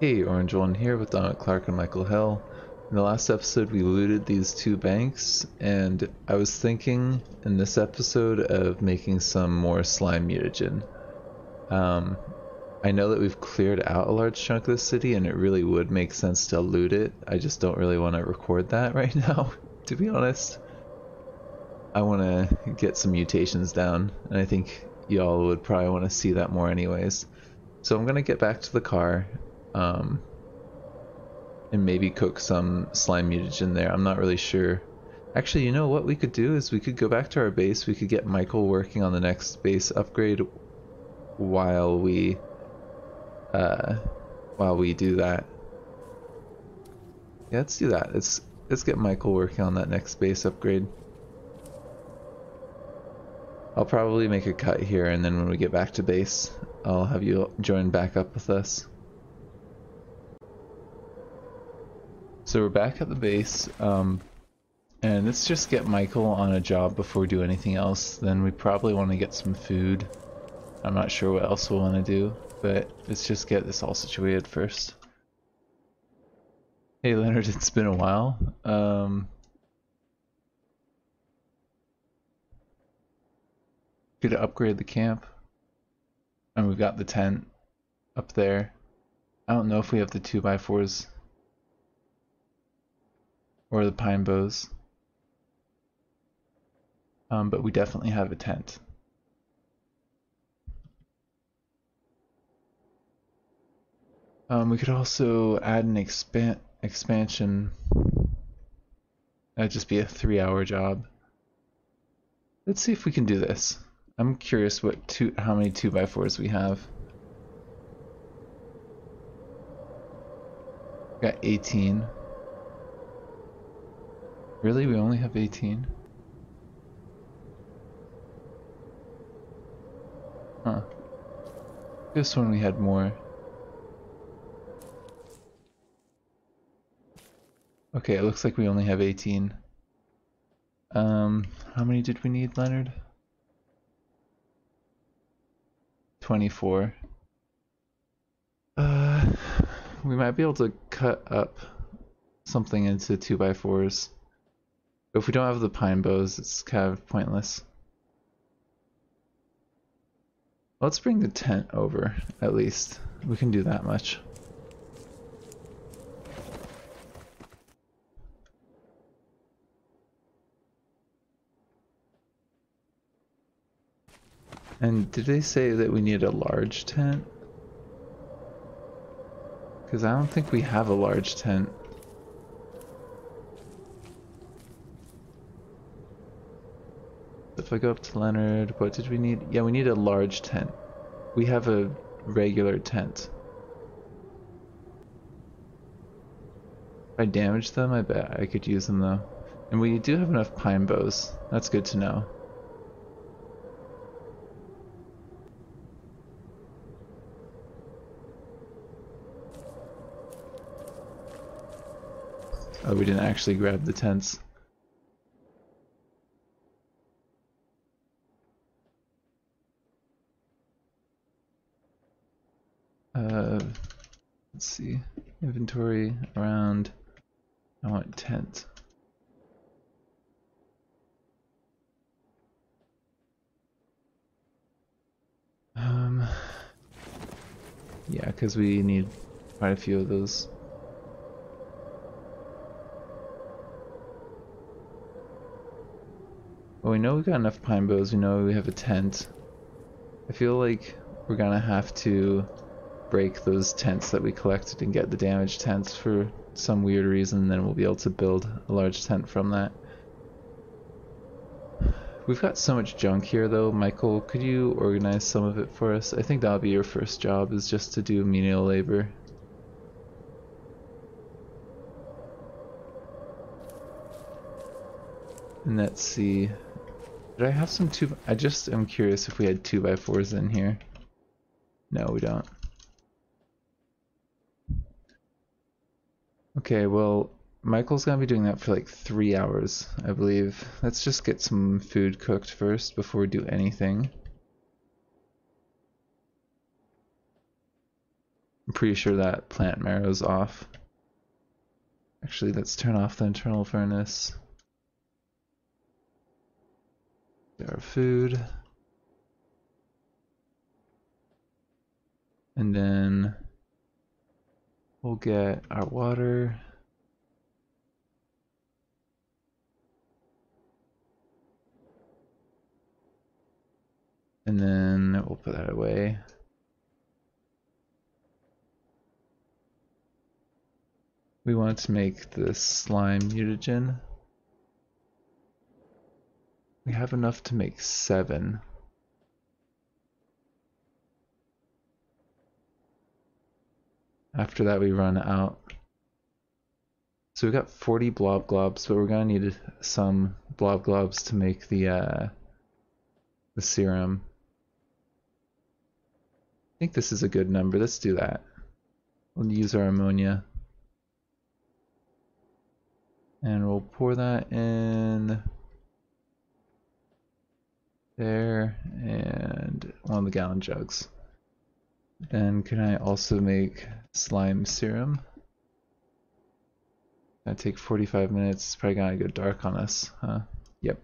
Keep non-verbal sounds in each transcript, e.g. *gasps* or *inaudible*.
Hey, Orange One here with Donald Clark and Michael Hill. In the last episode, we looted these two banks, and I was thinking in this episode of making some more slime mutagen. Um, I know that we've cleared out a large chunk of the city, and it really would make sense to loot it. I just don't really want to record that *laughs* right now, to be honest. I want to get some mutations down, and I think y'all would probably want to see that more anyways. So I'm gonna get back to the car, um, and maybe cook some slime mutagen there. I'm not really sure. Actually, you know what we could do is we could go back to our base. We could get Michael working on the next base upgrade while we uh, while we do that. Yeah, let's do that. Let's let's get Michael working on that next base upgrade. I'll probably make a cut here, and then when we get back to base, I'll have you join back up with us. So we're back at the base, um, and let's just get Michael on a job before we do anything else. Then we probably want to get some food. I'm not sure what else we'll want to do, but let's just get this all situated first. Hey Leonard, *laughs* it's been a while. Um, good to upgrade the camp. And we've got the tent up there. I don't know if we have the 2x4s or the pine boughs. Um, but we definitely have a tent. Um, we could also add an expand expansion. That'd just be a three-hour job. Let's see if we can do this. I'm curious what two, how many two by fours we have. Got 18. Really? We only have 18? Huh. This one we had more. Okay, it looks like we only have 18. Um, how many did we need, Leonard? 24. Uh, we might be able to cut up something into 2x4s. If we don't have the pine boughs, it's kind of pointless. Let's bring the tent over, at least. We can do that much. And did they say that we need a large tent? Because I don't think we have a large tent. If I go up to Leonard, what did we need? Yeah, we need a large tent. We have a regular tent. If I damage them, I bet I could use them though. And we do have enough pine boughs. That's good to know. Oh, we didn't actually grab the tents. Let's see. Inventory around. I want tent. Um, yeah, because we need quite a few of those. Well, we know we've got enough pine boughs, we know we have a tent. I feel like we're gonna have to break those tents that we collected and get the damaged tents for some weird reason, then we'll be able to build a large tent from that. We've got so much junk here though, Michael, could you organize some of it for us? I think that'll be your first job, is just to do menial labor. And let's see, did I have some two? I just am curious if we had two by fours in here. No, we don't. Okay, well, Michael's gonna be doing that for like three hours, I believe. Let's just get some food cooked first before we do anything. I'm pretty sure that plant marrow's off. Actually, let's turn off the internal furnace. Get our food. And then we'll get our water. And then we'll put that away. We want to make this slime mutagen. We have enough to make seven. After that we run out. So we've got 40 blob globs, but we're gonna need some blob globs to make the uh, the serum. I think this is a good number. Let's do that. We'll use our ammonia. And we'll pour that in there and one of the gallon jugs. Then can I also make slime serum? That take 45 minutes. It's probably gonna go dark on us, huh? Yep.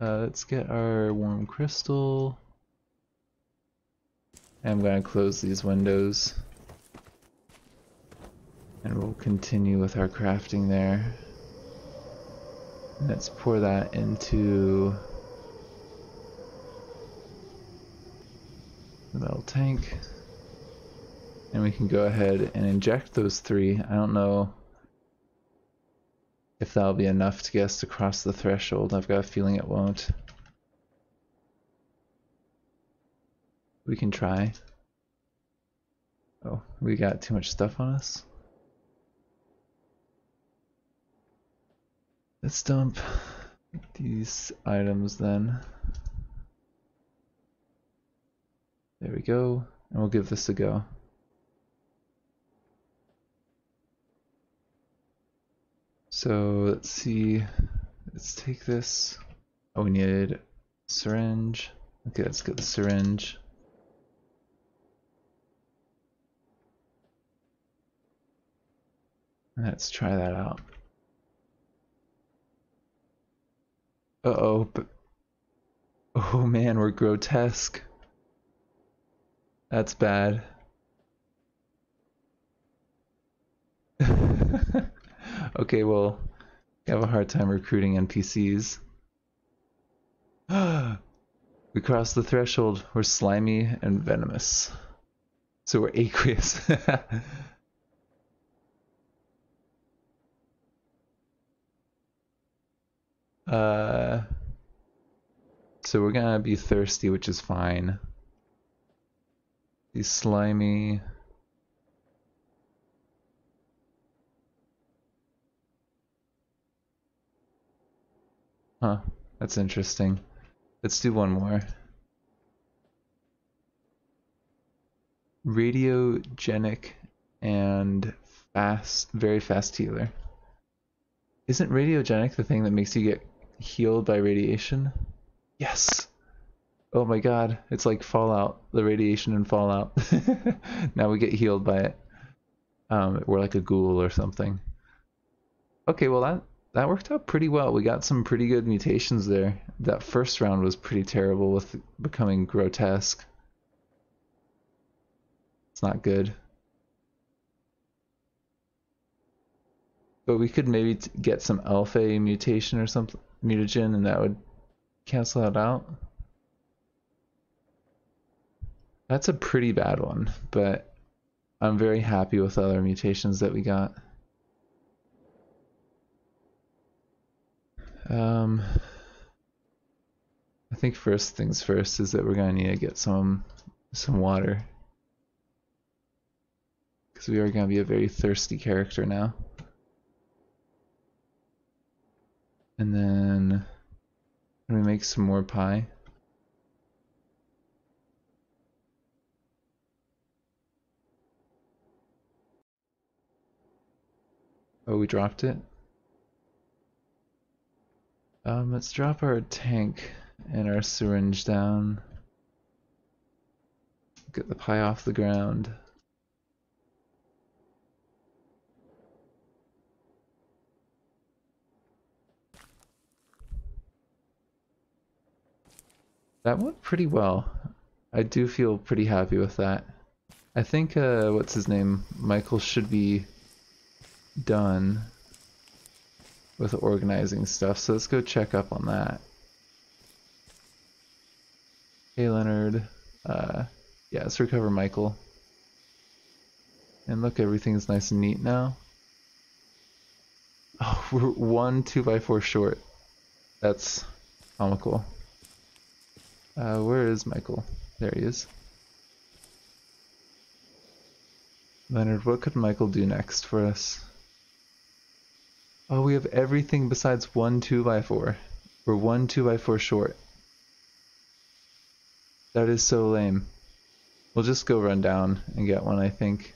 Uh, let's get our warm crystal. I'm gonna close these windows. And we'll continue with our crafting there. Let's pour that into the metal tank. And we can go ahead and inject those three. I don't know if that'll be enough to get us to cross the threshold. I've got a feeling it won't. We can try. Oh, we got too much stuff on us. Let's dump these items then. There we go, and we'll give this a go. So let's see, let's take this. Oh, we needed syringe. Okay, let's get the syringe. Let's try that out. Uh-oh, but... Oh man, we're grotesque. That's bad. *laughs* okay, well, we have a hard time recruiting NPCs. *gasps* we crossed the threshold. We're slimy and venomous. So we're aqueous. *laughs* Uh, so we're gonna be thirsty, which is fine. Be slimy. Huh, that's interesting. Let's do one more. Radiogenic and fast, very fast healer. Isn't radiogenic the thing that makes you get healed by radiation? Yes! Oh my god, it's like Fallout, the radiation in Fallout. *laughs* now we get healed by it. Um, we're like a ghoul or something. Okay, well that that worked out pretty well. We got some pretty good mutations there. That first round was pretty terrible with becoming grotesque. It's not good. But we could maybe get some alpha mutation or something mutagen and that would cancel that out. That's a pretty bad one, but I'm very happy with the other mutations that we got. Um, I think first things first is that we're gonna need to get some some water because we are gonna be a very thirsty character now. And then can we make some more pie? Oh, we dropped it? Um, let's drop our tank and our syringe down. Get the pie off the ground. That went pretty well. I do feel pretty happy with that. I think, uh, what's his name? Michael should be done with organizing stuff, so let's go check up on that. Hey Leonard, uh, yeah, let's recover Michael. And look, everything's nice and neat now. *laughs* Oh, we're one 2x4 short. That's comical. Uh, where is Michael? There he is. Leonard, what could Michael do next for us? Oh, we have everything besides one 2x4. We're one 2x4 short. That is so lame. We'll just go run down and get one, I think.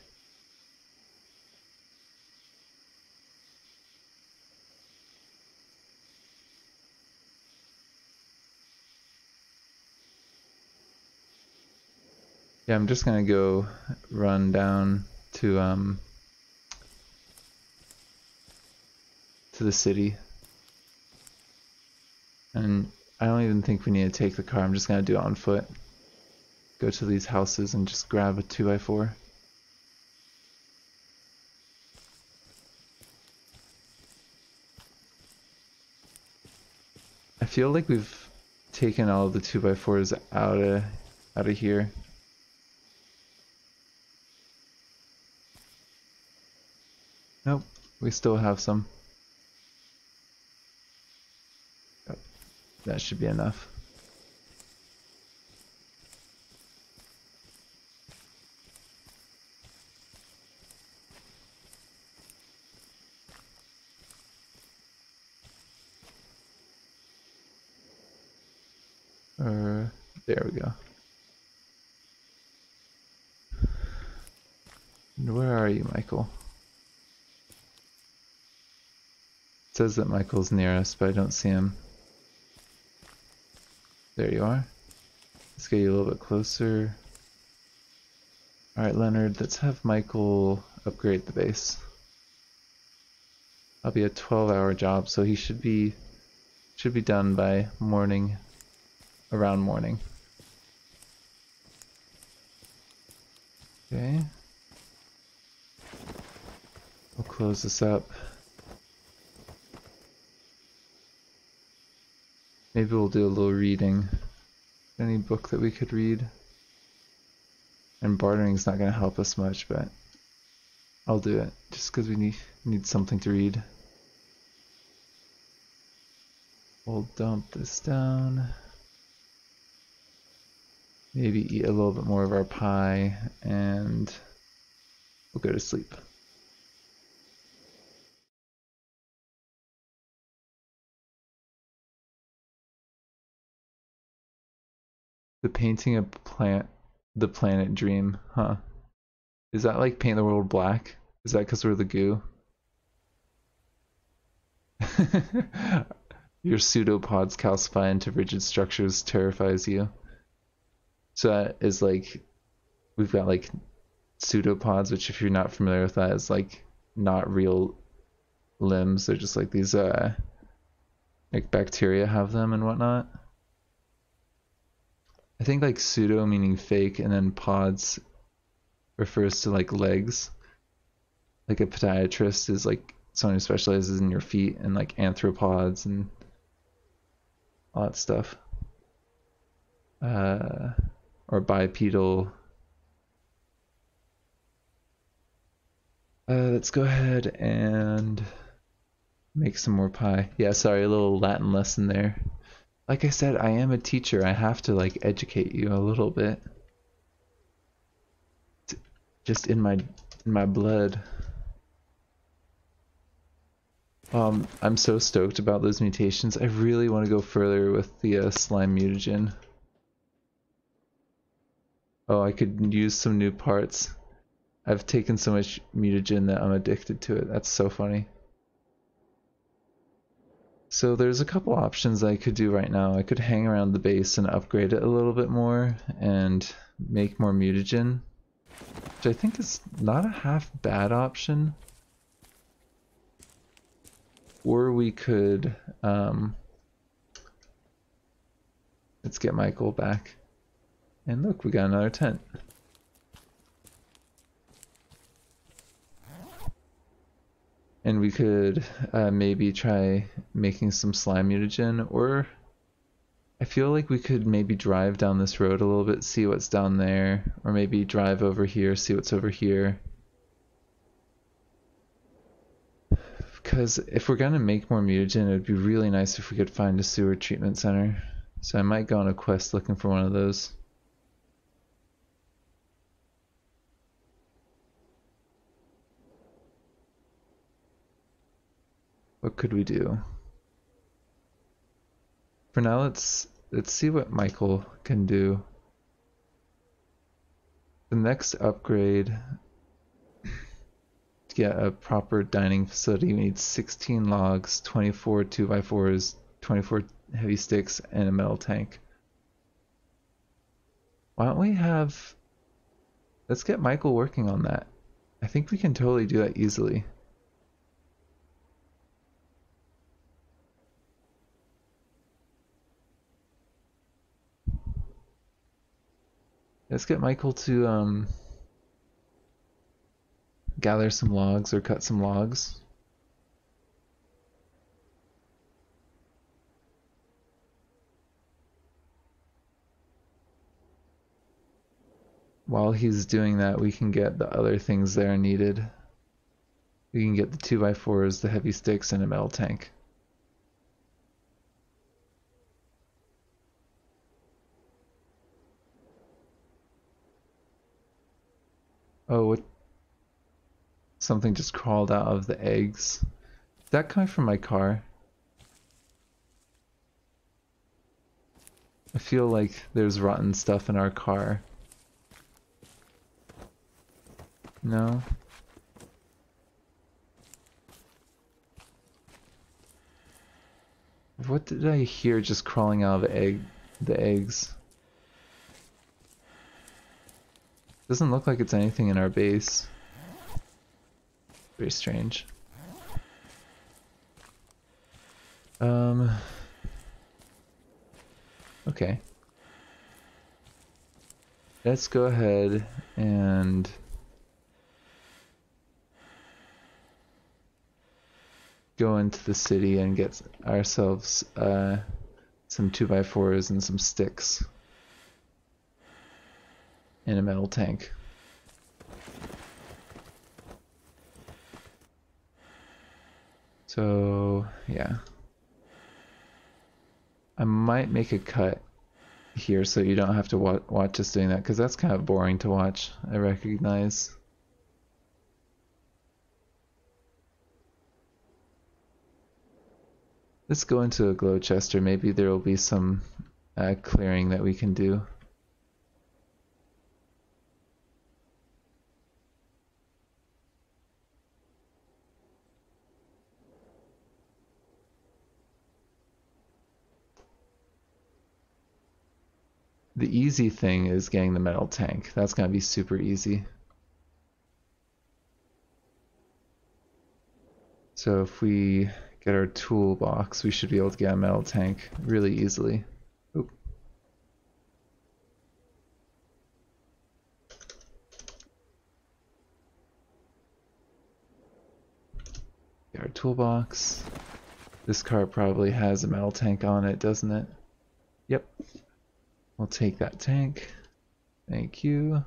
Yeah, I'm just gonna go run down to um to the city. And I don't even think we need to take the car, I'm just gonna do it on foot. Go to these houses and just grab a 2x4. I feel like we've taken all the 2x4s out of out of here. Nope, we still have some. That should be enough. Uh, there we go. Where are you, Michael? It says that Michael's near us, but I don't see him. There you are. Let's get you a little bit closer. Alright, Leonard, let's have Michael upgrade the base. That'll be a 12 hour job, so he should be should be done by morning around morning. Okay. We'll close this up. Maybe we'll do a little reading. Any book that we could read. And bartering's not going to help us much, but I'll do it just because we need need something to read. We'll dump this down. Maybe eat a little bit more of our pie and we'll go to sleep. The painting of plant, the planet dream, huh? Is that like paint the world black? Is that because we're the goo? *laughs* Your pseudopods calcify into rigid structures terrifies you. So that is like, we've got like pseudopods, which if you're not familiar with that, is like not real limbs. They're just like these, uh, like bacteria have them and whatnot. I think like pseudo meaning fake, and then pods refers to like legs. Like a podiatrist is like someone who specializes in your feet, and like anthropods and all that stuff. Uh, or bipedal. Uh, let's go ahead and make some more pie. Yeah, sorry, a little Latin lesson there. Like I said, I am a teacher. I have to like educate you a little bit. Just in my in my blood. Um, I'm so stoked about those mutations. I really want to go further with the uh, slime mutagen. Oh, I could use some new parts. I've taken so much mutagen that I'm addicted to it. That's so funny. So there's a couple options I could do right now. I could hang around the base and upgrade it a little bit more and make more mutagen, which I think is not a half bad option. Or we could, um, let's get Michael back. And look, we got another tent. And we could uh, maybe try making some slime mutagen, or I feel like we could maybe drive down this road a little bit, see what's down there, or maybe drive over here, see what's over here. Because if we're gonna make more mutagen, it would be really nice if we could find a sewer treatment center. So I might go on a quest looking for one of those. Could we do? For now, let's let's see what Michael can do. The next upgrade to get a proper dining facility, we need 16 logs, 24 2x4s, 24 heavy sticks, and a metal tank. Why don't we have... Let's get Michael working on that. I think we can totally do that easily. Let's get Michael to um, gather some logs or cut some logs. While he's doing that, we can get the other things there needed. We can get the 2x4s, the heavy sticks, and a metal tank. Oh, what? Something just crawled out of the eggs. Is that coming from my car? I feel like there's rotten stuff in our car. No? What did I hear just crawling out of egg the eggs? Doesn't look like it's anything in our base. Very strange. Um. Okay. Let's go ahead and go into the city and get ourselves uh, some 2x4s and some sticks in a metal tank. So, yeah. I might make a cut here so you don't have to wa watch us doing that because that's kind of boring to watch, I recognize. Let's go into a Gloucester. Maybe there will be some uh, clearing that we can do. The easy thing is getting the metal tank. That's going to be super easy. So if we get our toolbox, we should be able to get a metal tank really easily. Oop. Our toolbox. This car probably has a metal tank on it, doesn't it? Yep. We'll take that tank. Thank you.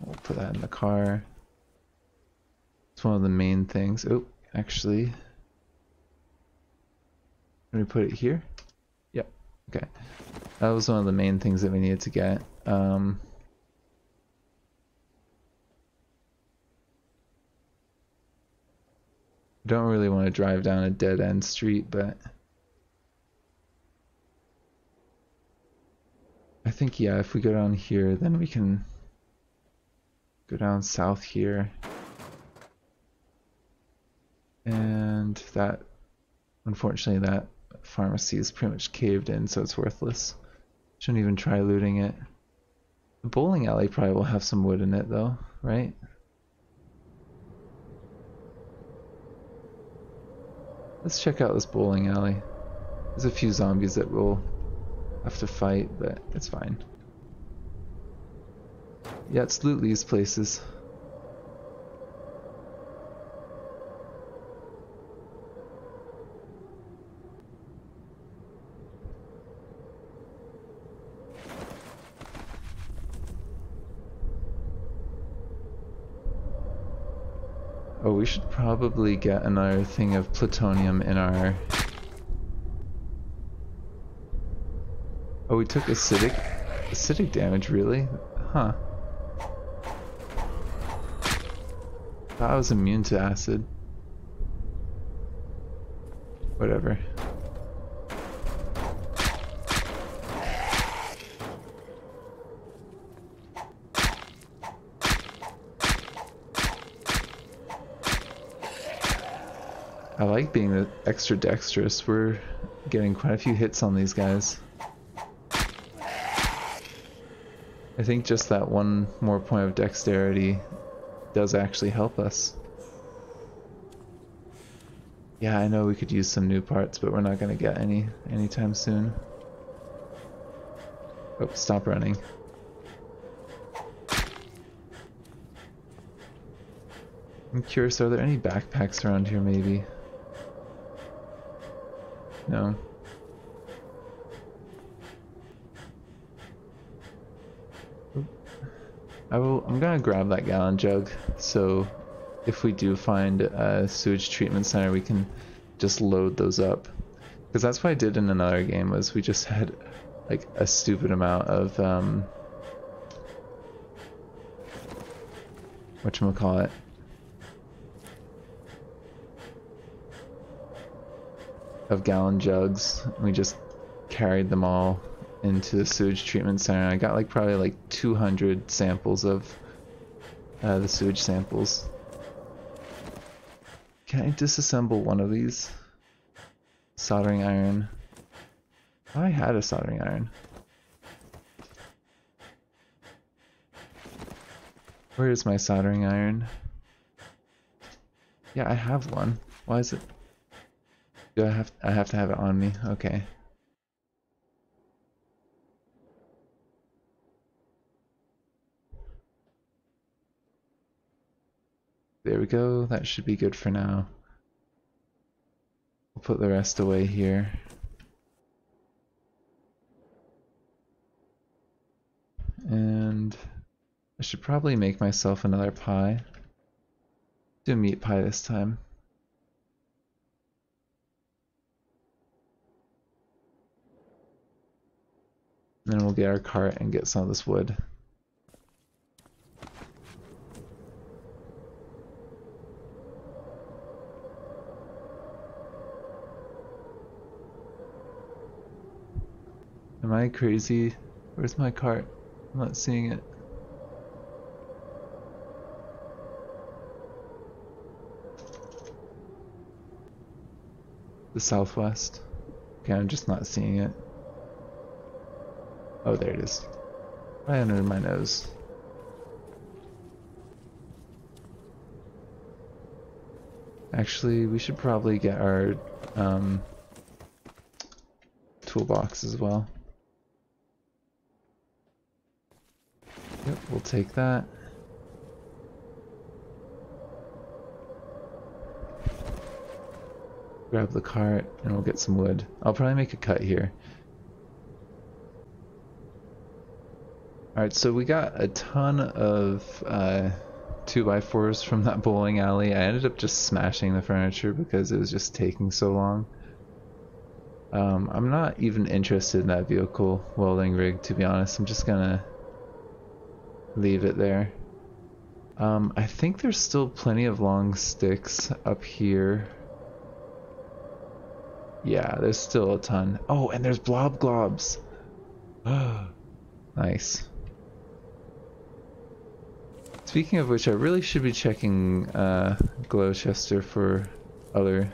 We'll put that in the car. It's one of the main things. Oh, actually. Let me put it here. Yep. Okay. That was one of the main things that we needed to get. Um, don't really want to drive down a dead end street, but I think, yeah, if we go down here, then we can go down south here. And that, unfortunately, that pharmacy is pretty much caved in, so it's worthless. Shouldn't even try looting it. The bowling alley probably will have some wood in it though, right? Let's check out this bowling alley. There's a few zombies that we'll have to fight, but it's fine. Yeah, let's loot these places. Oh, we should probably get another thing of plutonium in our... Oh, we took acidic... acidic damage, really? Huh. I was immune to acid. Whatever. I like being extra dexterous. We're getting quite a few hits on these guys. I think just that one more point of dexterity does actually help us. Yeah, I know we could use some new parts, but we're not going to get any anytime soon. Oh, stop running. I'm curious, are there any backpacks around here maybe? No. I will, I'm gonna grab that gallon jug, so if we do find a sewage treatment center, we can just load those up. Because that's what I did in another game, was we just had like a stupid amount of, um, whatchamacallit, of gallon jugs. We just carried them all into the sewage treatment center. I got like probably like 200 samples of uh, the sewage samples. Can I disassemble one of these? Soldering iron. I had a soldering iron. Where is my soldering iron? Yeah, I have one. Why is it? Do I have I have to have it on me? Okay. There we go. That should be good for now. We'll put the rest away here. And I should probably make myself another pie. Do meat pie this time. Then we'll get our cart and get some of this wood. Am I crazy? Where's my cart? I'm not seeing it. The southwest. Okay, I'm just not seeing it. Oh, there it is. Right under my nose. Actually, we should probably get our um, toolbox as well. Yep, we'll take that. Grab the cart and we'll get some wood. I'll probably make a cut here. Alright, so we got a ton of uh, 2x4s from that bowling alley. I ended up just smashing the furniture because it was just taking so long. Um, I'm not even interested in that vehicle welding rig, to be honest. I'm just gonna leave it there. Um, I think there's still plenty of long sticks up here. Yeah, there's still a ton. Oh, and there's blob globs. *gasps* nice. Speaking of which, I really should be checking uh, Gloucester for other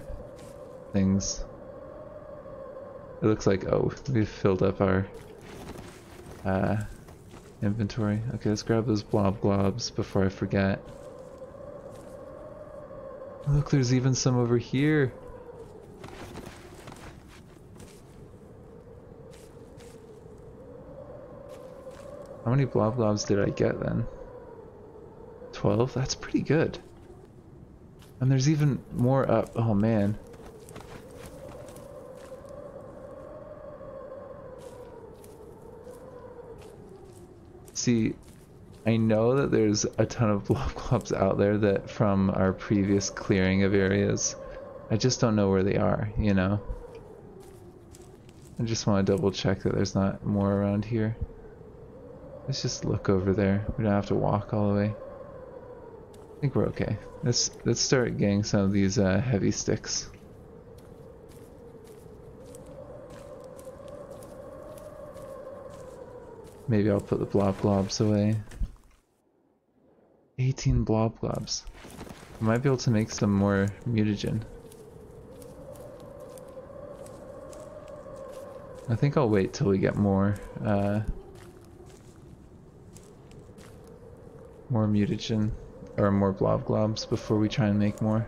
things. It looks like, oh, we've filled up our uh, inventory. Okay, let's grab those blob globs before I forget. Look, there's even some over here. How many blob globs did I get then? 12? That's pretty good. And there's even more up. Oh man. See, I know that there's a ton of *laughs* blob globs out there that from our previous clearing of areas. I just don't know where they are, you know? I just want to double check that there's not more around here. Let's just look over there. We don't have to walk all the way. I think we're okay. Let's let's start getting some of these uh, heavy sticks. Maybe I'll put the blob globs away. 18 blob globs. I might be able to make some more mutagen. I think I'll wait till we get more uh, more mutagen or more blob globs before we try and make more.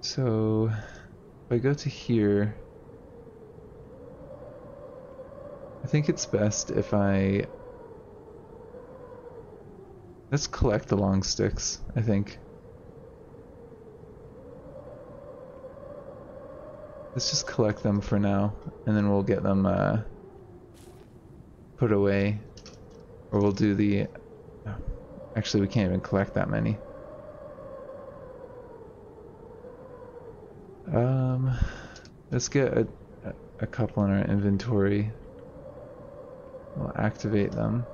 So if I go to here, I think it's best if I let's collect the long sticks, I think. Let's just collect them for now, and then we'll get them uh, put away. Or we'll do the... Actually, we can't even collect that many. Um, let's get a, a couple in our inventory. We'll activate them.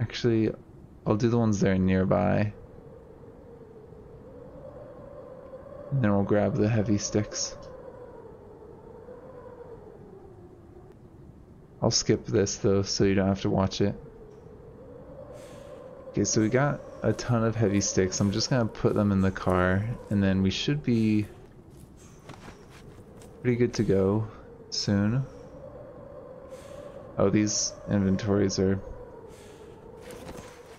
Actually, I'll do the ones that are nearby. And then we'll grab the heavy sticks. I'll skip this though so you don't have to watch it. Okay, so we got a ton of heavy sticks. I'm just gonna put them in the car and then we should be pretty good to go soon. Oh, these inventories are...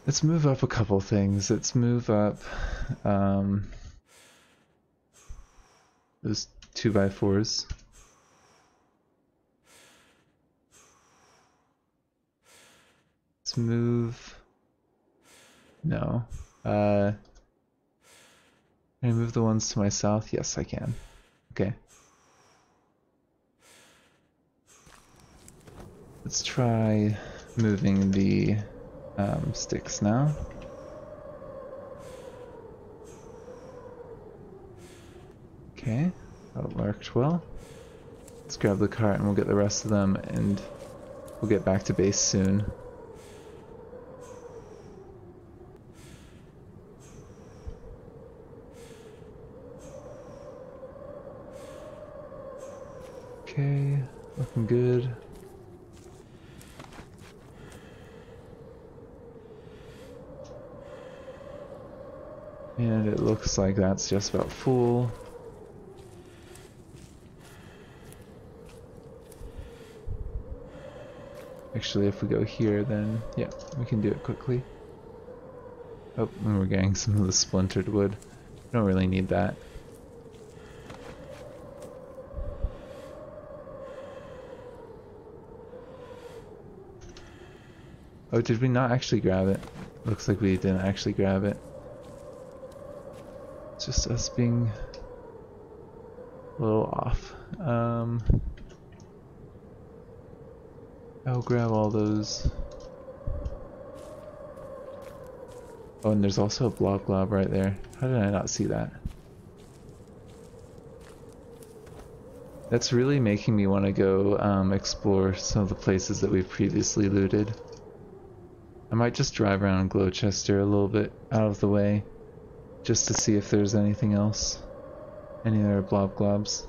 Let's move up a couple things. Let's move up um, those 2x4s. Let's move... No. Uh, can I move the ones to my south? Yes, I can. Okay. Let's try moving the um, sticks now. Okay, that worked well. Let's grab the cart and we'll get the rest of them and we'll get back to base soon. Okay, looking good. And it looks like that's just about full. Actually, if we go here, then yeah, we can do it quickly. Oh, and we're getting some of the splintered wood. Don't really need that. Oh, did we not actually grab it? Looks like we didn't actually grab it. Just us being a little off. Um, I'll grab all those. Oh, and there's also a blob glob right there. How did I not see that? That's really making me want to go um, explore some of the places that we've previously looted. I might just drive around Gloucester a little bit out of the way just to see if there's anything else. Any other blob globs.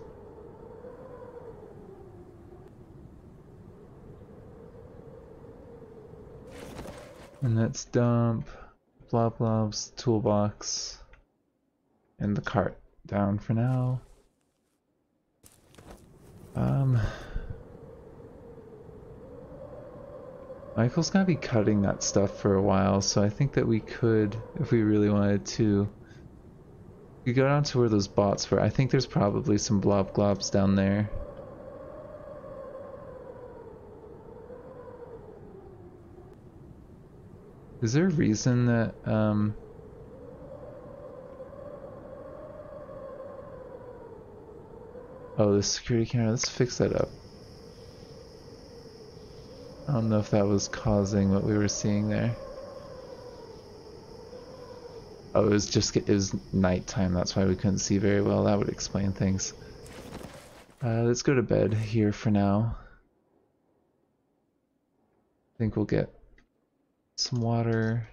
And let's dump blob globs toolbox. And the cart down for now. Um, Michael's gonna be cutting that stuff for a while, so I think that we could, if we really wanted to, we go down to where those bots were. I think there's probably some blob globs down there. Is there a reason that, um... Oh, the security camera, let's fix that up. I don't know if that was causing what we were seeing there. Oh, it was just, it was nighttime, that's why we couldn't see very well. That would explain things. Uh, let's go to bed here for now. I think we'll get some water.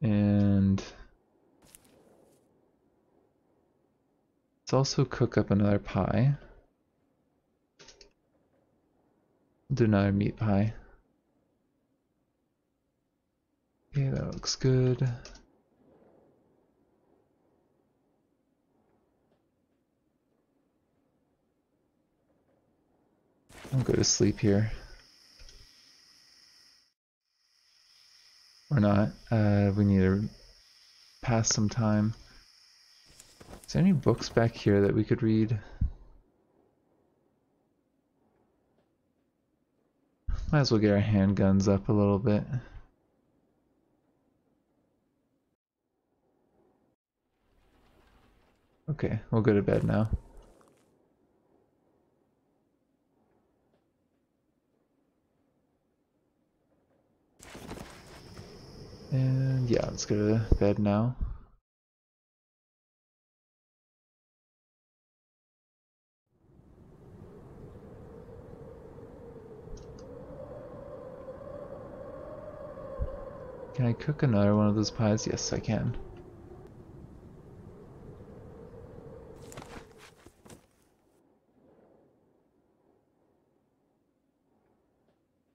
And let's also cook up another pie. Do another meat pie. Okay, that looks good. I'll go to sleep here. Or not. Uh, we need to pass some time. Is there any books back here that we could read? Might as well get our handguns up a little bit. Okay, we'll go to bed now. And yeah, let's go to bed now. Can I cook another one of those pies? Yes, I can.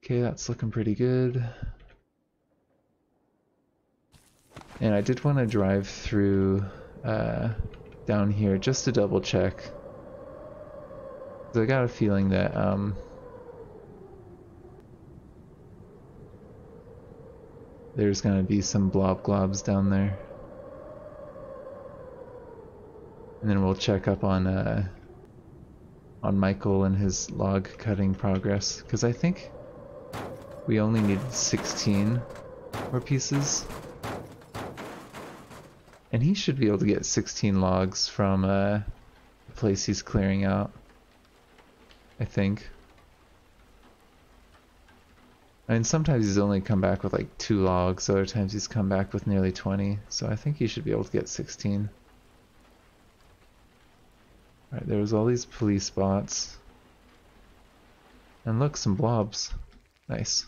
Okay, that's looking pretty good. And I did want to drive through uh, down here just to double check. I got a feeling that um, there's going to be some blob globs down there. And then we'll check up on uh, on Michael and his log cutting progress because I think we only needed 16 more pieces. And he should be able to get 16 logs from uh, the place he's clearing out. I think. I mean, sometimes he's only come back with like two logs, other times he's come back with nearly 20, so I think he should be able to get 16. Alright, there was all these police bots. And look, some blobs. Nice.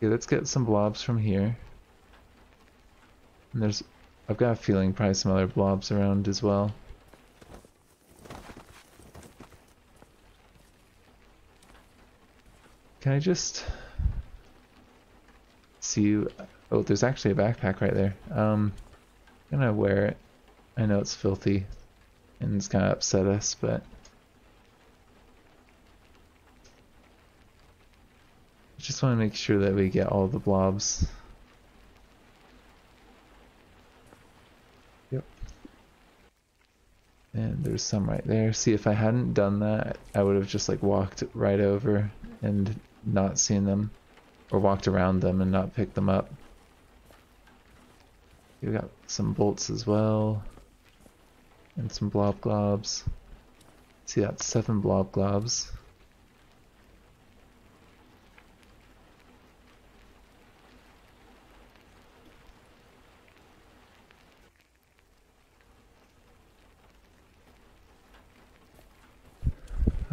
Okay, let's get some blobs from here. And there's I've got a feeling probably some other blobs around as well. Can I just see you? Oh, there's actually a backpack right there. Um, I'm gonna wear it. I know it's filthy and it's gonna upset us, but just want to make sure that we get all the blobs. Yep. And there's some right there. See, if I hadn't done that, I would have just like walked right over and not seen them. Or walked around them and not picked them up. We got some bolts as well. And some blob globs. See, that's seven blob globs.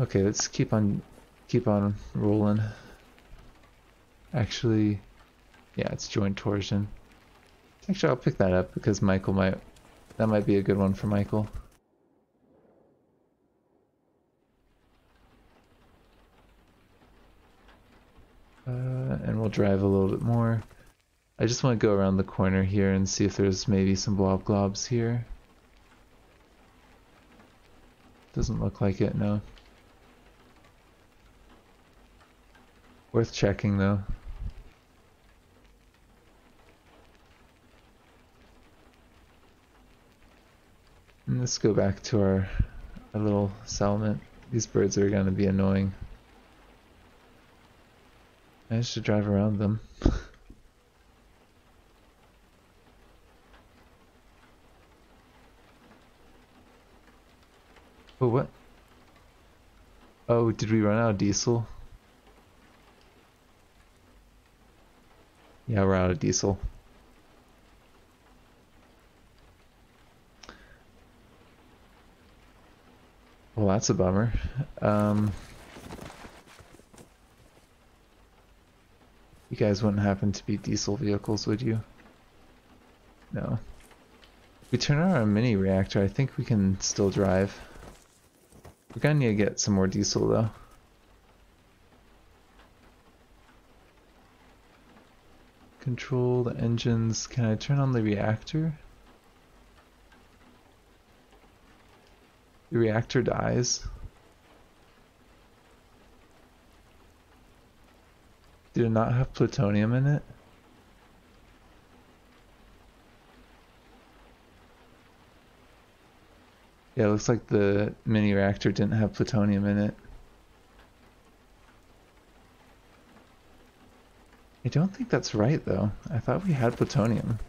Okay, let's keep on keep on rolling. Actually, yeah, it's joint torsion. Actually, I'll pick that up because Michael might that might be a good one for Michael. Uh, and we'll drive a little bit more. I just want to go around the corner here and see if there's maybe some blob globs here. Doesn't look like it, no. Worth checking though. And let's go back to our, our little settlement. These birds are to be annoying. I should drive around them. *laughs* oh, what? Oh, did we run out of diesel? Yeah, we're out of diesel. Well, that's a bummer. Um, you guys wouldn't happen to be diesel vehicles, would you? No. If we turn on our mini reactor, I think we can still drive. We're gonna need to get some more diesel, though. Control the engines. Can I turn on the reactor? The reactor dies. Did it not have plutonium in it? Yeah, it looks like the mini reactor didn't have plutonium in it. I don't think that's right though. I thought we had plutonium.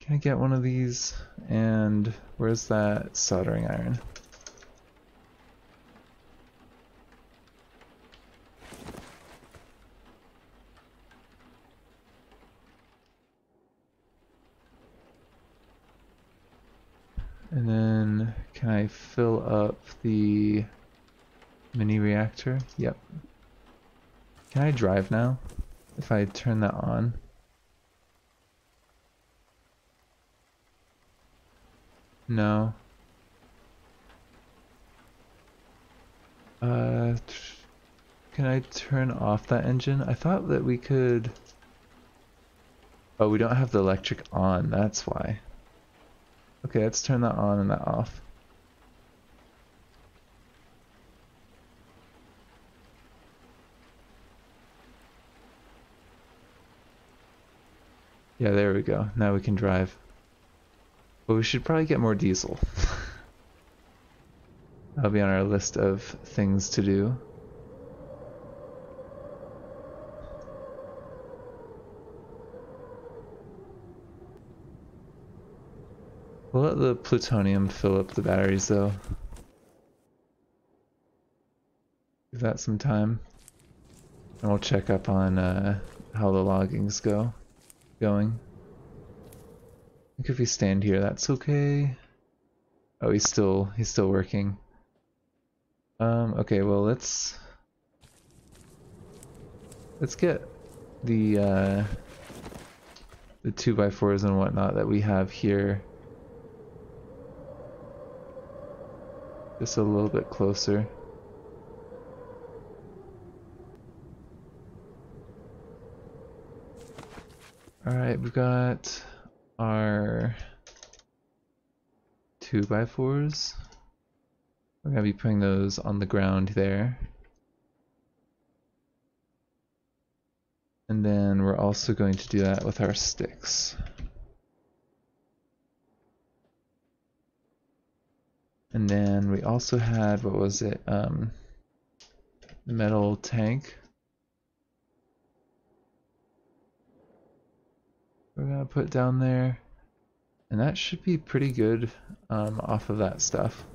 Can I get one of these? And where's that soldering iron? And then can I fill up the mini reactor? Yep. Can I drive now? If I turn that on? No. Uh, can I turn off that engine? I thought that we could... Oh, we don't have the electric on, that's why. Okay, let's turn that on and that off. Yeah, there we go. Now we can drive. But we should probably get more diesel. *laughs* That'll be on our list of things to do. We'll let the plutonium fill up the batteries though. Give that some time. And we'll check up on uh, how the logging's go going think if we stand here, that's okay. Oh, he's still he's still working. Um. Okay. Well, let's let's get the uh, the two by fours and whatnot that we have here. Just a little bit closer. Alright, we've got our two by fours. We're gonna be putting those on the ground there. And then we're also going to do that with our sticks. And then we also had, what was it, um, metal tank. We're gonna put down there. And that should be pretty good um, off of that stuff.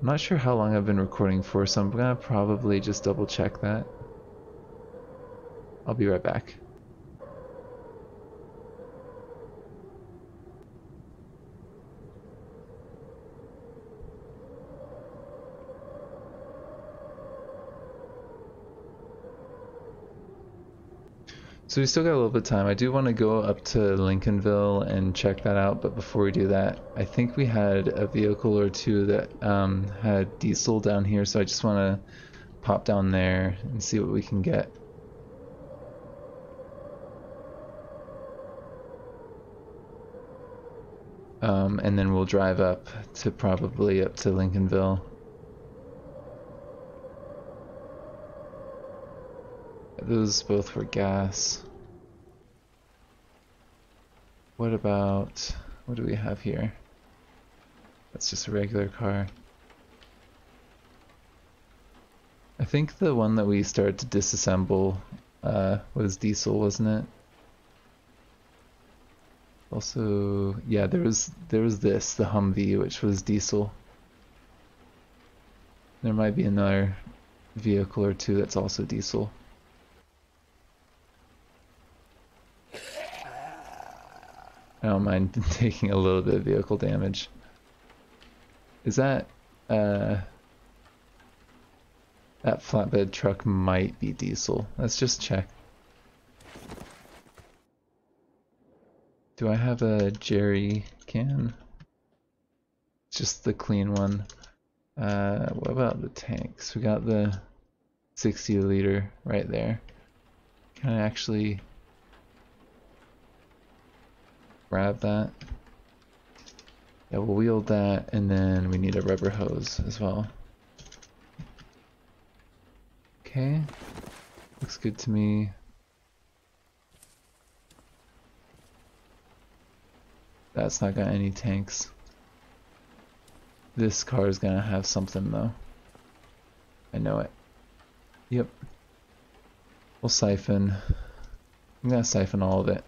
I'm not sure how long I've been recording for, so I'm gonna probably just double check that. I'll be right back. So we still got a little bit of time. I do want to go up to Lincolnville and check that out, but before we do that, I think we had a vehicle or two that um, had diesel down here, so I just want to pop down there and see what we can get. Um, and then we'll drive up to probably up to Lincolnville. Those both were gas. What about, what do we have here? That's just a regular car. I think the one that we started to disassemble uh, was diesel, wasn't it? Also, yeah, there was there was this, the Humvee, which was diesel. There might be another vehicle or two that's also diesel. I don't *laughs* mind taking a little bit of vehicle damage. Is that, uh, that flatbed truck might be diesel. Let's just check. Do I have a jerry can? Just the clean one. Uh, what about the tanks? We got the 60 liter right there. Can I actually grab that? Yeah, we'll wield that, and then we need a rubber hose as well. Okay, looks good to me. That's not got any tanks. This car is gonna have something though. I know it. Yep. We'll siphon. I'm gonna siphon all of it.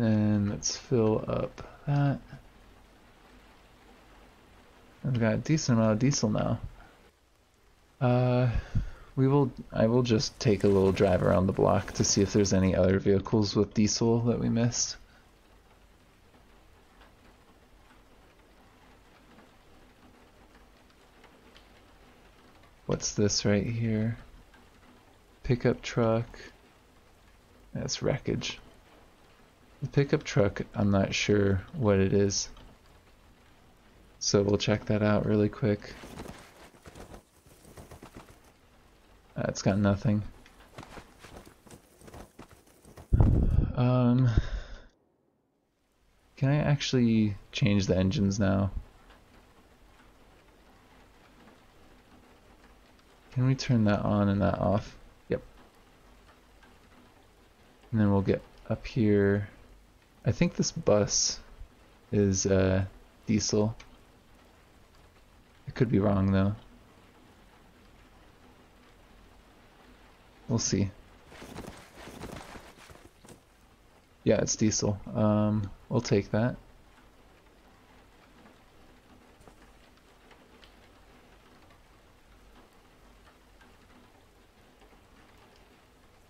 And let's fill up that. I've got a decent amount of diesel now. Uh, we will. I will just take a little drive around the block to see if there's any other vehicles with diesel that we missed. What's this right here? Pickup truck. That's wreckage. The pickup truck, I'm not sure what it is. So we'll check that out really quick. Uh, it's got nothing. Um, can I actually change the engines now? Can we turn that on and that off? Yep. And then we'll get up here. I think this bus is uh, diesel. I could be wrong though. We'll see. Yeah, it's diesel. Um, we'll take that.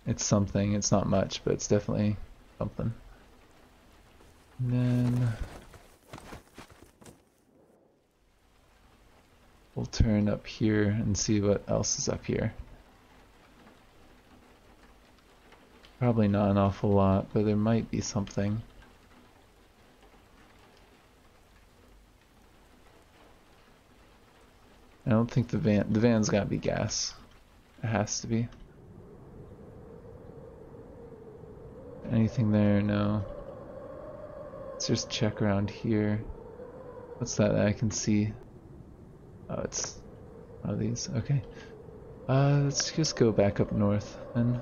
It's something. It's not much, but it's definitely something. And then we'll turn up here and see what else is up here. Probably not an awful lot, but there might be something. I don't think the van the van's gotta be gas. It has to be. Anything there? No. Let's just check around here. What's that, that I can see? Oh, it's one of these. Okay. Uh, let's just go back up north then.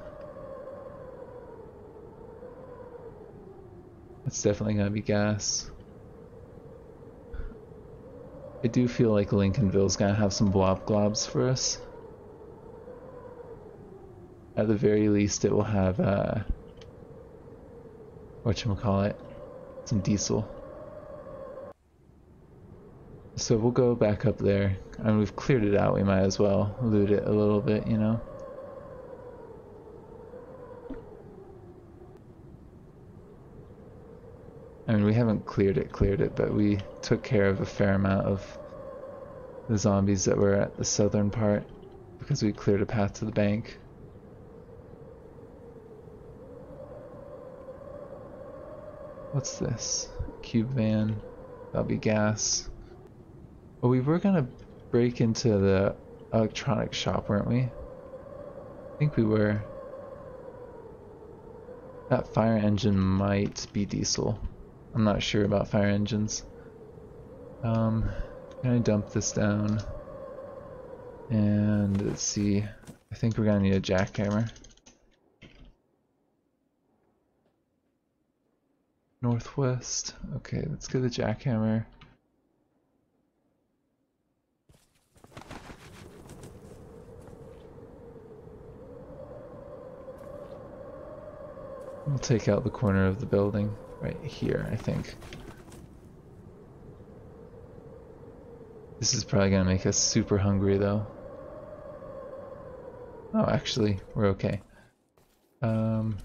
It's definitely gonna be gas. I do feel like Lincolnville's gonna have some blob globs for us. At the very least, it will have, uh, whatchamacallit, some diesel. So we'll go back up there. I mean, we've cleared it out, we might as well loot it a little bit, you know? I mean, we haven't cleared it, cleared it, but we took care of a fair amount of the zombies that were at the southern part because we cleared a path to the bank. What's this? Cube van. That'll be gas. Oh, we were gonna break into the electronic shop, weren't we? I think we were. That fire engine might be diesel. I'm not sure about fire engines. Um, can I dump this down? And let's see. I think we're gonna need a jackhammer. Northwest. Okay, let's get the jackhammer. We'll take out the corner of the building right here, I think. This is probably gonna make us super hungry though. Oh, actually, we're okay. Um,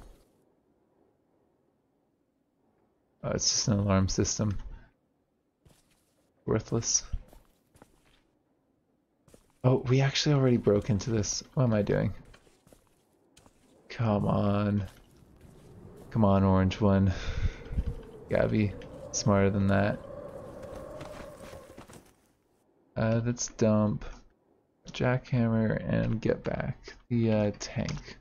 oh, it's just an alarm system. Worthless. Oh, we actually already broke into this. What am I doing? Come on. Come on, orange one. gotta be smarter than that. Uh, let's dump jackhammer and get back the uh, tank.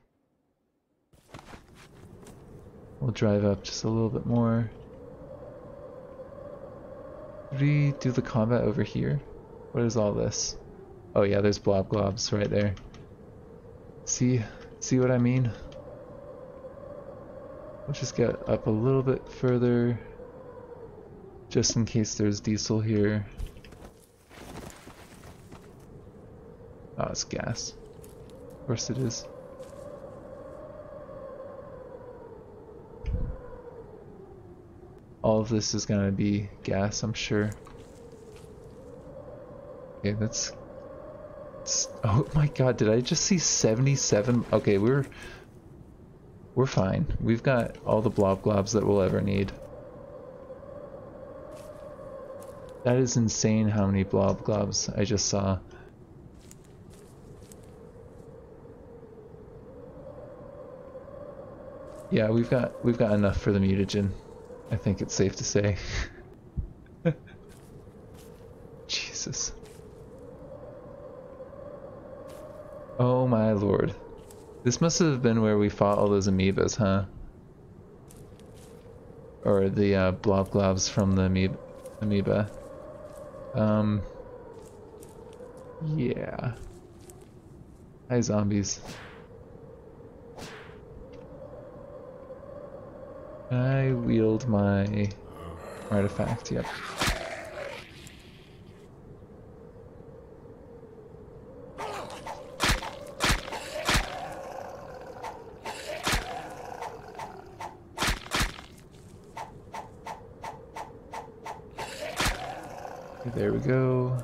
We'll drive up just a little bit more. Did we do the combat over here? What is all this? Oh yeah, there's blob globs right there. See, see what I mean? Let's just get up a little bit further, just in case there's diesel here. Oh, it's gas. Of course it is. All of this is gonna be gas, I'm sure. Okay, that's... Oh my god, did I just see 77? Okay, we're... We're fine. We've got all the blob globs that we'll ever need. That is insane how many blob globs I just saw. Yeah, we've got we've got enough for the mutagen. I think it's safe to say. *laughs* Jesus. Oh my lord. This must have been where we fought all those amoebas, huh? Or the uh, blob globs from the amoeba. amoeba. Um. Yeah. Hi, zombies. I wield my artifact, yep. There we go.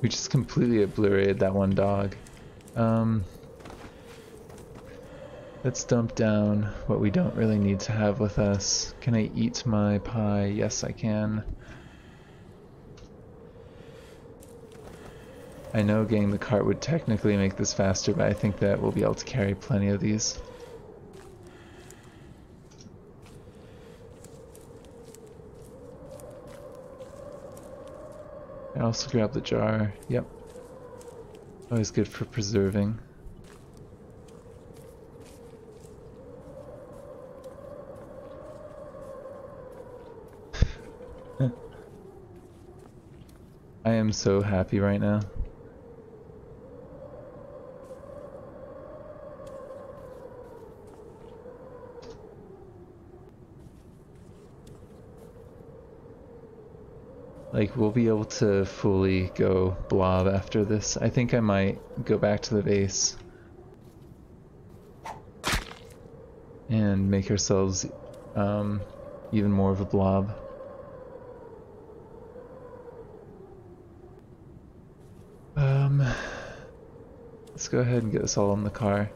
We just completely obliterated that one dog. Um, let's dump down what we don't really need to have with us. Can I eat my pie? Yes, I can. I know getting the cart would technically make this faster, but I think that we'll be able to carry plenty of these. I also grab the jar. Yep. Always good for preserving. I am so happy right now. Like, we'll be able to fully go blob after this. I think I might go back to the base. And make ourselves um, even more of a blob. Let's go ahead and get this all in the car.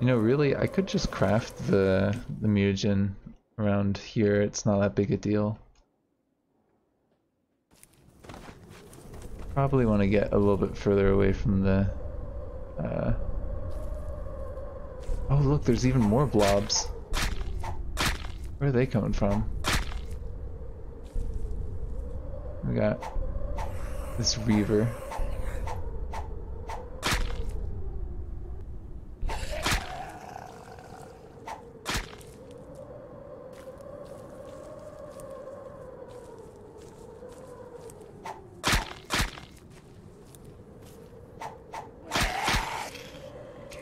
You know, really, I could just craft the, the mutagen around here. It's not that big a deal. Probably want to get a little bit further away from the... Uh... Oh look, there's even more blobs. Where are they coming from? We got this Reaver.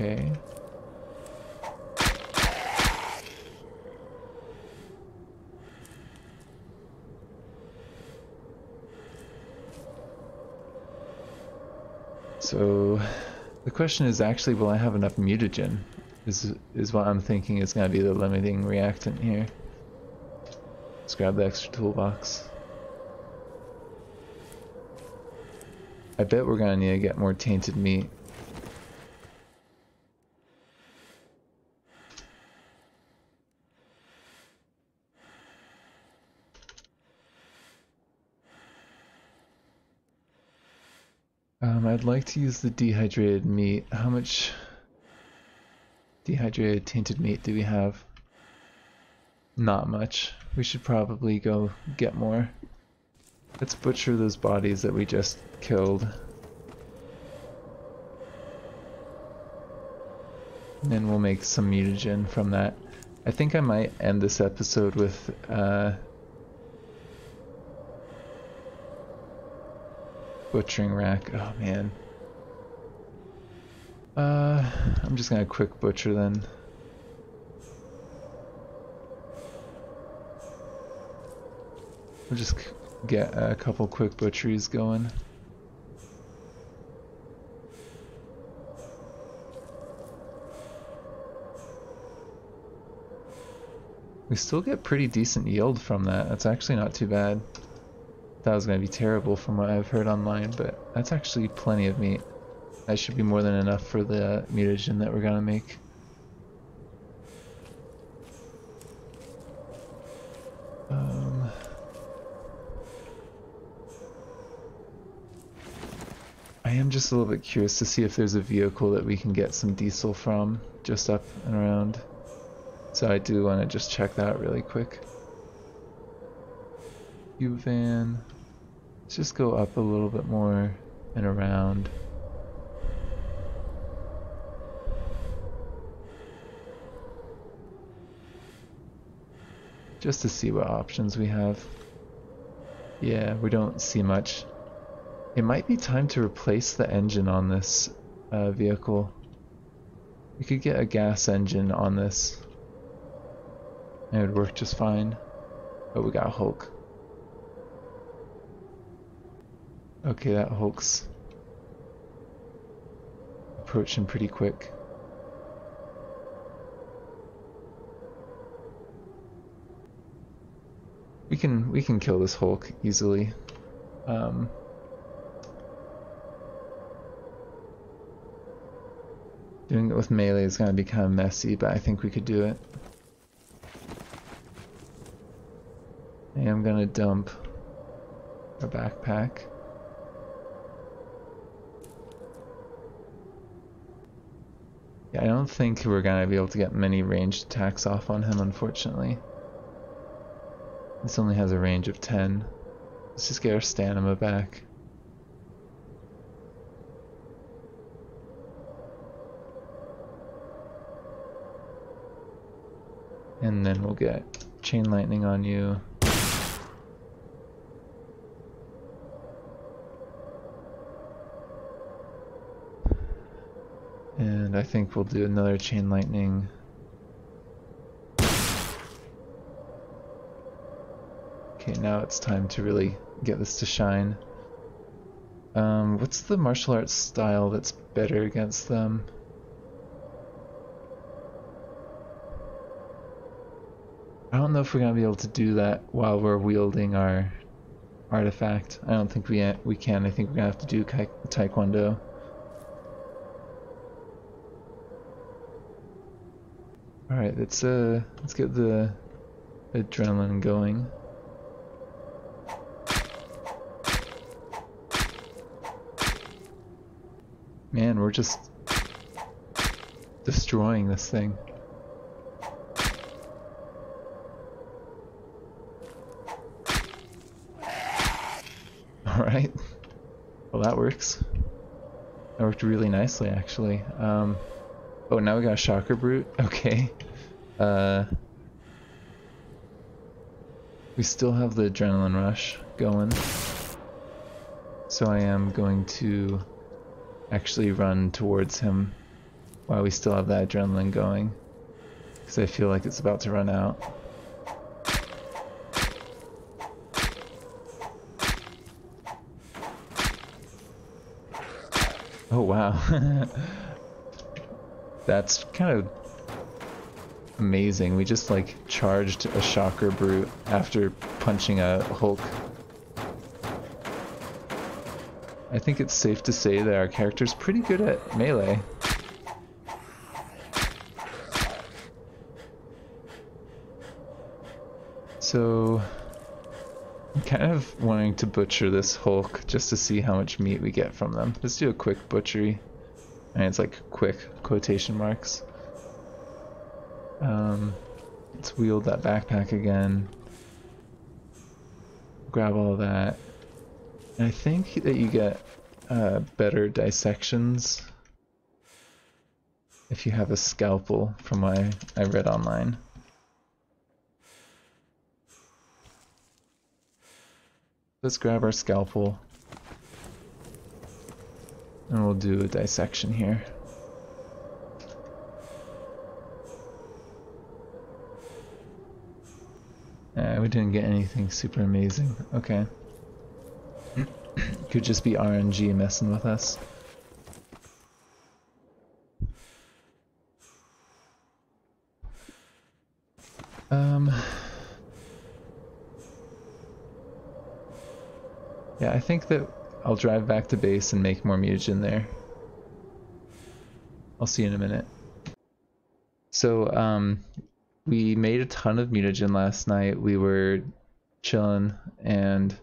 Okay. So the question is actually will I have enough mutagen? Is is what I'm thinking is gonna be the limiting reactant here. Let's grab the extra toolbox. I bet we're gonna need to get more tainted meat. Um, I'd like to use the dehydrated meat. How much dehydrated tainted meat do we have? Not much. We should probably go get more. Let's butcher those bodies that we just killed. And then we'll make some mutagen from that. I think I might end this episode with uh, Butchering rack. Oh man. Uh, I'm just gonna quick butcher then. We'll just get a couple quick butcheries going. We still get pretty decent yield from that. That's actually not too bad. That was going to be terrible from what I've heard online, but that's actually plenty of meat. That should be more than enough for the mutagen that we're going to make. Um, I am just a little bit curious to see if there's a vehicle that we can get some diesel from just up and around. So I do want to just check that really quick. U-Van. Let's just go up a little bit more and around. Just to see what options we have. Yeah, we don't see much. It might be time to replace the engine on this uh, vehicle. We could get a gas engine on this. It would work just fine. But we got Hulk. Okay, that Hulk's approaching pretty quick. We can we can kill this Hulk easily. Um, doing it with melee is gonna be kind of messy, but I think we could do it. I am gonna dump a backpack. Yeah, I don't think we're gonna be able to get many ranged attacks off on him, unfortunately. This only has a range of 10. Let's just get our stamina back. And then we'll get chain lightning on you. And I think we'll do another chain lightning. Okay, now it's time to really get this to shine. Um, what's the martial arts style that's better against them? I don't know if we're gonna be able to do that while we're wielding our artifact. I don't think we we can. I think we're gonna have to do taekwondo. Alright, let's uh let's get the adrenaline going. Man, we're just destroying this thing. Alright. Well, that works. That worked really nicely, actually. Um, oh, now we got a Shocker Brute? *laughs* Okay. Uh, we still have the Adrenaline Rush going. So I am going to actually run towards him while we still have that adrenaline going. Because I feel like it's about to run out. Oh wow. *laughs* That's kind of amazing. We just like charged a shocker brute after punching a Hulk. I think it's safe to say that our character's pretty good at melee. So, I'm kind of wanting to butcher this Hulk just to see how much meat we get from them. Let's do a quick butchery. And it's like quick quotation marks. Um, let's wield that backpack again. Grab all that. And I think that you get uh, better dissections if you have a scalpel from what I, I read online. Let's grab our scalpel and we'll do a dissection here. Uh, we didn't get anything super amazing. Okay. Could just be RNG messing with us. Um... Yeah, I think that I'll drive back to base and make more mutagen there. I'll see you in a minute. So, um, we made a ton of mutagen last night. We were chilling and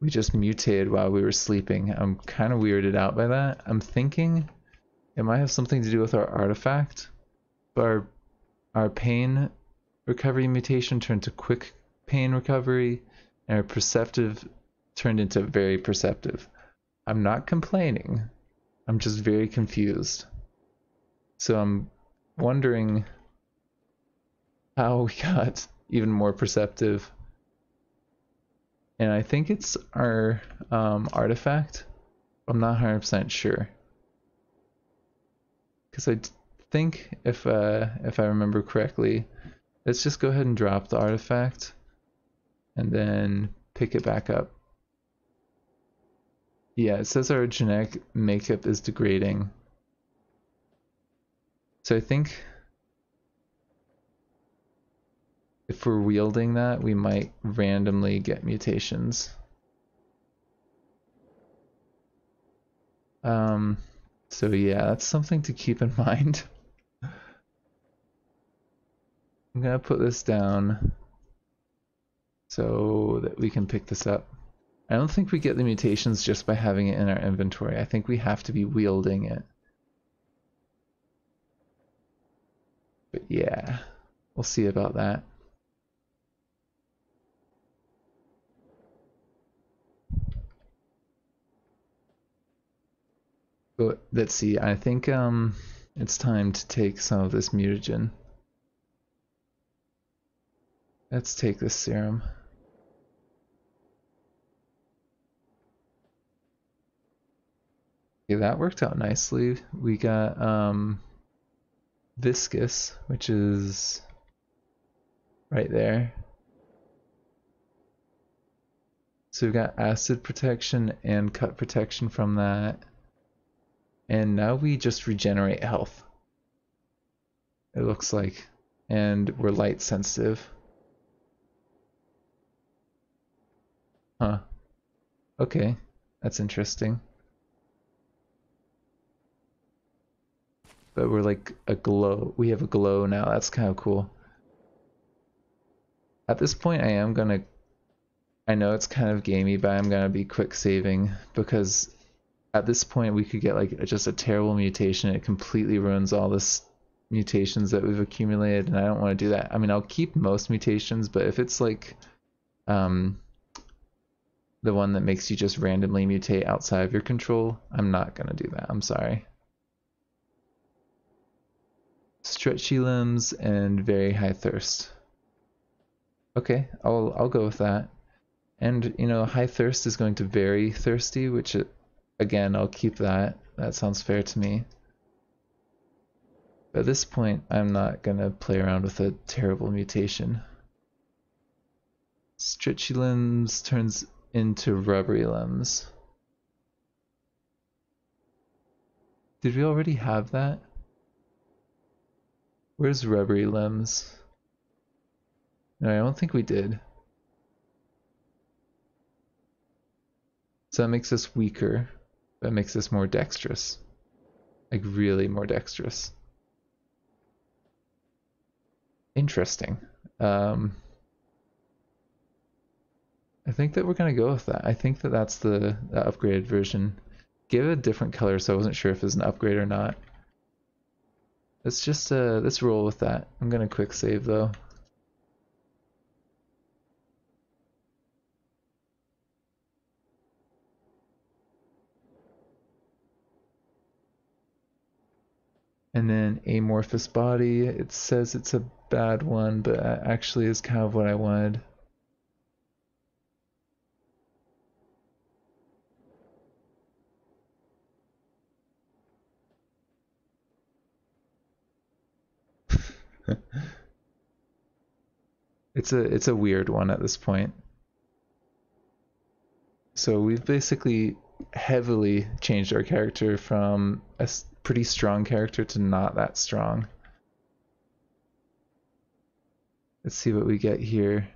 we just mutated while we were sleeping. I'm kind of weirded out by that. I'm thinking it might have something to do with our artifact. But our, our pain recovery mutation turned to quick pain recovery and our perceptive turned into very perceptive. I'm not complaining. I'm just very confused. So I'm wondering how we *laughs* got even more perceptive. And I think it's our um, artifact. I'm not 100% sure. Because I think if uh, if I remember correctly, let's just go ahead and drop the artifact and then pick it back up. Yeah, it says our genetic makeup is degrading. So I think if we're wielding that, we might randomly get mutations. Um, so yeah, that's something to keep in *laughs* mind. I'm gonna put this down so that we can pick this up. I don't think we get the mutations just by having it in our inventory. I think we have to be wielding it. But yeah, we'll see about that. Let's see, I think um, it's time to take some of this mutagen. Let's take this serum. Okay, that worked out nicely. We got um, viscous, which is right there. So we've got acid protection and cut protection from that. And now we just regenerate health. It looks like. And we're light sensitive. Huh. Okay, that's interesting. but we're like a glow. We have a glow now. That's kind of cool. At this point, I am gonna. I know it's kind of gamey, but I'm gonna be quick saving because at this point we could get like just a terrible mutation. It completely ruins all this mutations that we've accumulated, and I don't want to do that. I mean, I'll keep most mutations, but if it's like, um, the one that makes you just randomly mutate outside of your control, I'm not gonna do that. I'm sorry. Stretchy limbs and very high thirst. Okay, I'll I'll go with that. And you know, high thirst is going to very thirsty, which it, again, I'll keep that. That sounds fair to me. At this point, I'm not gonna play around with a terrible mutation. Stretchy limbs turns into rubbery limbs. Did we already have that? Where's rubbery limbs? No, I don't think we did. So that makes us weaker. That makes us more dexterous. Like really more dexterous. Interesting. Um, I think that we're gonna go with that. I think that that's the, the upgraded version. Give it a different color, so I wasn't sure if it's an upgrade or not. Let's just uh, let's roll with that. I'm gonna quick save though. And then amorphous body, it says it's a bad one, but actually is kind of what I wanted. *laughs* it's a it's a weird one at this point. So we've basically heavily changed our character from a pretty strong character to not that strong. Let's see what we get here.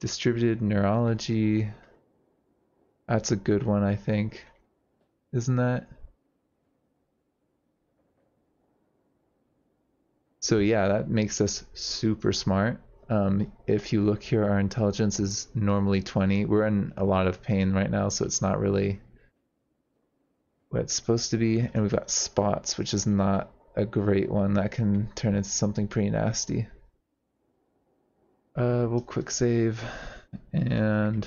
Distributed neurology. That's a good one, I think. Isn't that? So yeah, that makes us super smart. Um, if you look here, our intelligence is normally 20. We're in a lot of pain right now, so it's not really what it's supposed to be. And we've got spots, which is not a great one. That can turn into something pretty nasty. Uh, we'll quick save and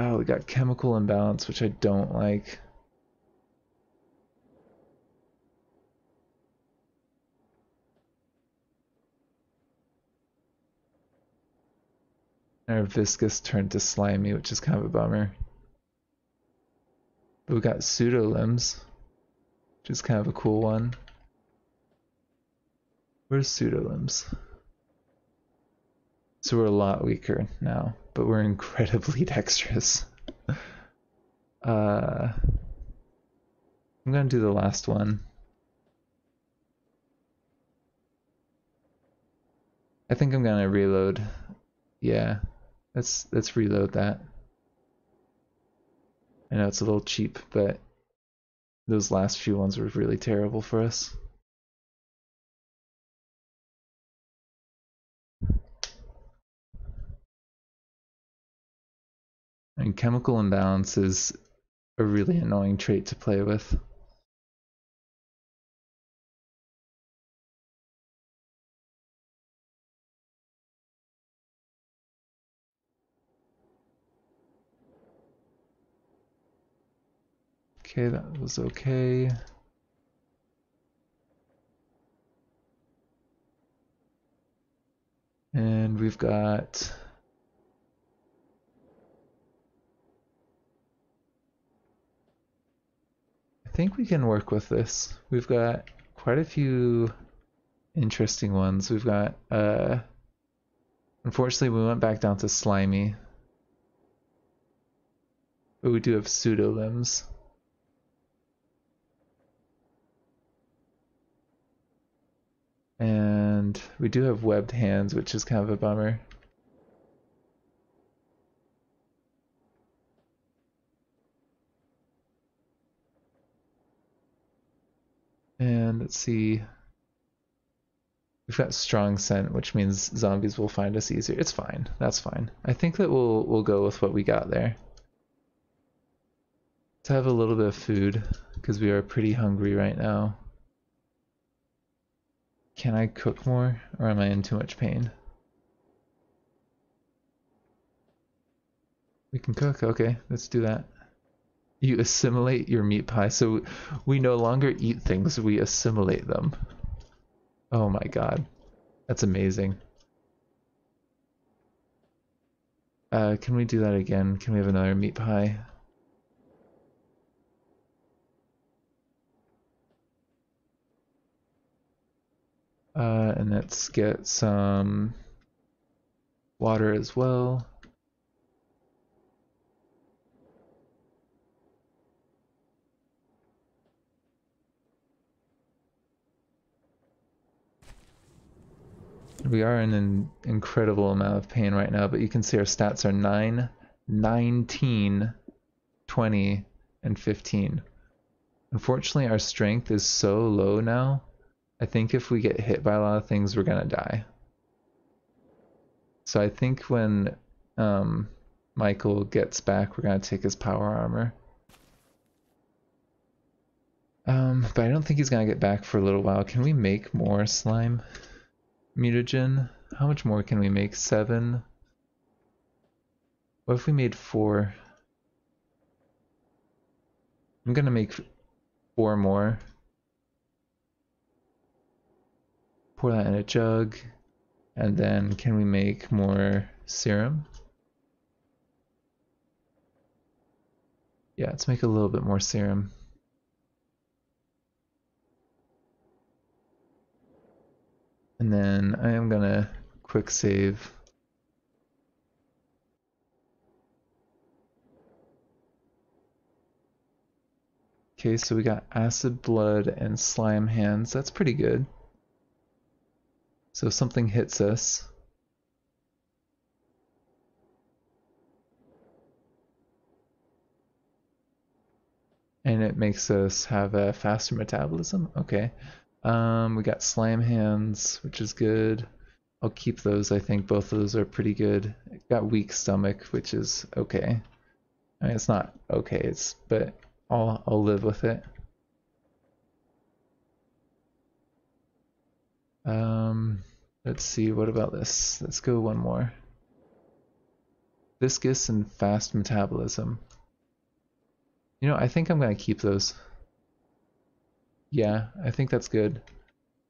Oh, we got chemical imbalance, which I don't like. Our viscous turned to slimy, which is kind of a bummer. But we got pseudo limbs, which is kind of a cool one. Where's pseudo limbs? So we're a lot weaker now but we're *laughs* incredibly dexterous. uh, I'm gonna do the last one. I think I'm gonna reload. Yeah, let's let's reload that. I know it's a little cheap, but those last few ones were really terrible for us. And chemical imbalance is a really annoying trait to play with. Okay, that was okay. And we've got I think we can work with this. We've got quite a few interesting ones. We've got, uh, unfortunately, we went back down to slimy. But we do have pseudo limbs. And we do have webbed hands, which is kind of a bummer. And let's see. We've got strong scent, which means zombies will find us easier. It's fine. That's fine. I think that we'll we'll go with what we got there. To have a little bit of food, because we are pretty hungry right now. Can I cook more, or am I in too much pain? We can cook, okay, let's do that. You assimilate your meat pie, so we no longer eat things, we assimilate them. Oh my god, that's amazing. Uh, can we do that again? Can we have another meat pie? Uh, and let's get some water as well. We are in an incredible amount of pain right now, but you can see our stats are 9, 19, 20, and 15. Unfortunately, our strength is so low now. I think if we get hit by a lot of things, we're to die. So I think when um, Michael gets back, we're to take his power armor. Um, but I don't think he's to get back for a little while. Can we make more slime? mutagen. How much more can we make? Seven. What if we made four? I'm gonna make four more. Pour that in a jug. And then can we make more serum? Yeah, let's make a little bit more serum. And then I am gonna quick save. Okay, so we got acid blood and slime hands. That's pretty good. So something hits us. And it makes us have a faster metabolism. Okay. Um, we got slime Hands, which is good. I'll keep those. I think both of those are pretty good. Got Weak Stomach, which is okay. I mean, it's not okay, it's but I'll I'll live with it. Um, let's see. What about this? Let's go one more. Viscous and fast metabolism. You know, I think I'm gonna keep those. Yeah, I think that's good.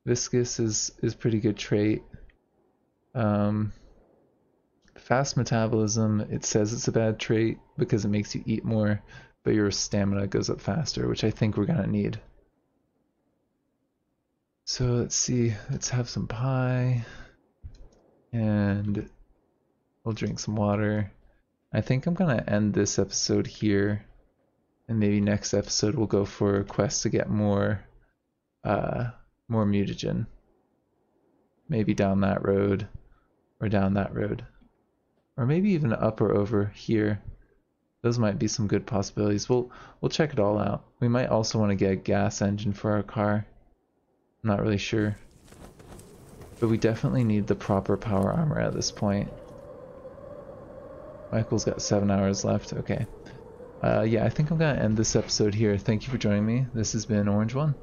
Viscous is is pretty good trait. Um, fast metabolism, it says it's a bad trait because it makes you eat more, but your stamina goes up faster, which I think we're gonna need. So let's see, let's have some pie, and we'll drink some water. I think I'm gonna end this episode here, and maybe next episode we'll go for a quest to get more uh, more mutagen. Maybe down that road, or down that road. Or maybe even up or over here. Those might be some good possibilities. We'll, we'll check it all out. We might also want to get a gas engine for our car. Not really sure. But we definitely need the proper power armor at this point. Michael's got seven hours left. Okay. Uh, yeah, I think I'm going to end this episode here. Thank you for joining me. This has been Orange One.